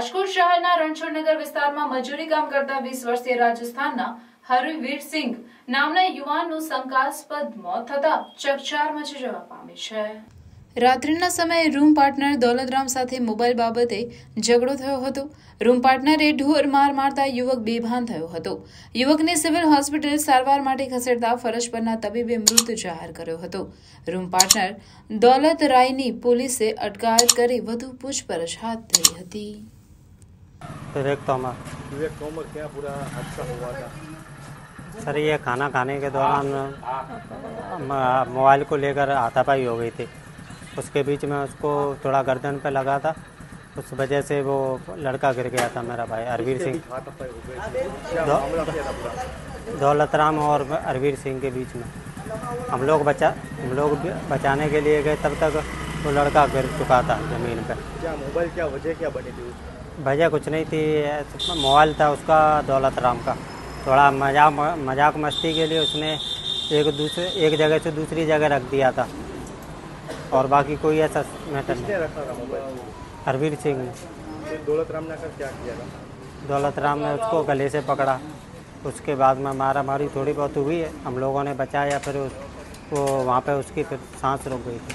રાજકોટ શહેરના રણછોડનગર વિસ્તારમાં મજૂરી કામ કરતા વીસ વર્ષીય રાજસ્થાનના હરવીર સિંઘ નામના યુવાનનું શંકાસ્પદ મોત થતા ચકચાર મચી જવા પામી છે. રાત્રિના સમયે રૂમ પાર્ટનર દોલતરામ સાથે મોબાઈલ બાબતે ઝઘડો થયો હતો. રૂમ પાર્ટનરે ઢોર માર મારતા યુવક બેભાન થયો હતો. યુવકને સિવિલ હોસ્પિટલ સારવાર માટે ખસેડતા ફરજ પરના તબીબે મૃત જાહેર કર્યો હતો. રૂમ પાર્ટનર દોલત રાયની પોલીસે અટકાયત કરી વધુ પૂછપરછ હાથ ધરી હતી. विवेक तोमर विवेक तोमर क्या पूरा हादसा हुआ था सर ये खाना खाने के दौरान मोबाइल को लेकर हाथापाई हो गई थी। उसके बीच में उसको थोड़ा गर्दन पे लगा था। उस वजह से वो लड़का गिर गया था मेरा भाई अरवीर सिंह। हो दौलत राम और अरवीर सिंह के बीच में। हम लोग बचा हम लोग बचाने के लिए गए तब तक वो लड़का गिर चुका था ज़मीन पे। क्या मोबाइल क्या वजह क्या बनी थी वजह कुछ नहीं थी मोबाइल था उसका दौलत राम का। थोड़ा मज़ाक मज़ाक मस्ती के लिए उसने एक दूसरे एक जगह से दूसरी जगह रख दिया था। और बाकी कोई ऐसा मैटर नहीं। रखा था हरवीर सिंह। ने दौलत राम ने क्या किया था? दौलत राम ने उसको गले से पकड़ा। उसके बाद में मारा मारी थोड़ी बहुत हुई है हम लोगों ने बचाया फिर उस, वो वहाँ पे उसकी फिर सांस रुक गई थी।